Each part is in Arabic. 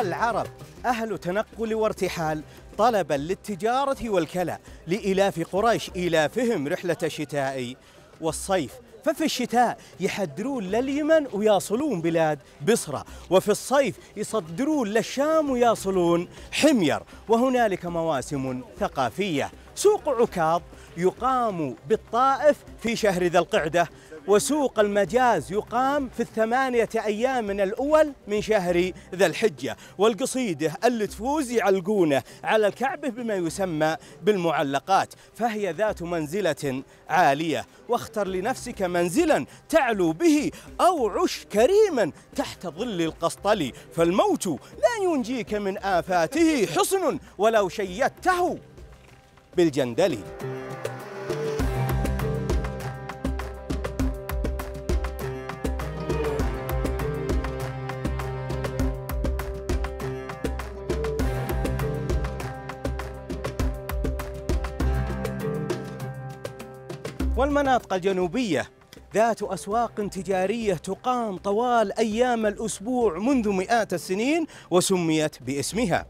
العرب. أهل تنقل وارتحال طلبا للتجارة والكلى لإلاف قريش إيلافهم رحلة الشتاء والصيف ففي الشتاء يحدرون لليمن ويصلون بلاد بصرة وفي الصيف يصدرون للشام ويصلون حمير. وهنالك مواسم ثقافية سوق عكاظ يقام بالطائف في شهر ذا القعدة. وسوق المجاز يقام في الثمانية أيام من الأول من شهر ذا الحجة. والقصيدة اللي تفوز يعلقونه على الكعبة بما يسمى بالمعلقات فهي ذات منزلة عالية. واختر لنفسك منزلا تعلو به أو عش كريما تحت ظل القسطل. فالموت لا ينجيك من آفاته حصن ولو شيدته بالجندل. والمناطق الجنوبية. ذات أسواق تجارية تقام طوال أيام الأسبوع منذ مئات السنين وسميت باسمها.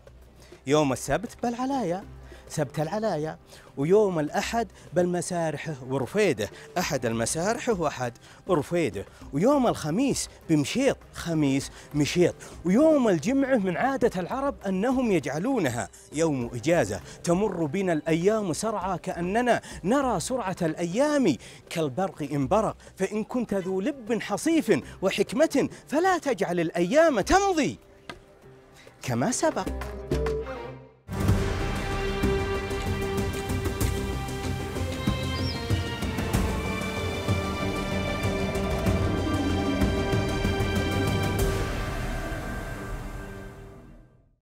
يوم السبت بالعلايا سبت العلايا. ويوم الأحد بالمسارحه ورفيده. أحد المسارحه وأحد رفيده ويوم الخميس بمشيط خميس مشيط. ويوم الجمعة من عادة العرب أنهم يجعلونها يوم إجازة. تمر بنا الأيام سرعى كأننا نرى سرعة الأيام كالبرق إن برق. فإن كنت ذو لب حصيف وحكمة فلا تجعل الأيام تمضي. كما سبق.